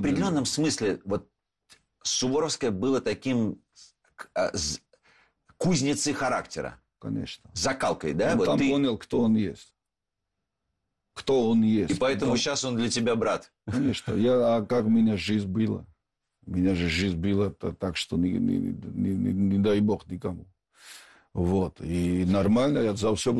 В определенном смысле вот Суворовское было таким а, кузницей характера, Конечно. закалкой, да? Он Вот там ты- понял, кто он есть. Кто он есть. И поэтому Да, сейчас он для тебя брат. Конечно. Я, а как у меня жизнь была? У меня же жизнь была так, что не, не, не, не- не дай бог никому. Вот. И нормально, я за все